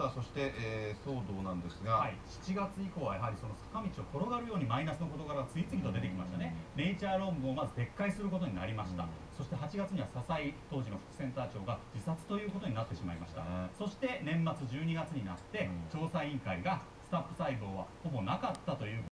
さあそして、えー騒動なんですが、はい、7月以降はやはりその坂道を転がるようにマイナスの事柄が次々と出てきましたね、ネイチャー論文をまず撤回することになりました、うん。そして8月には笹井当時の副センター長が自殺ということになってしまいました、そして年末12月になって、調査委員会がスタッフ細胞はほぼなかったという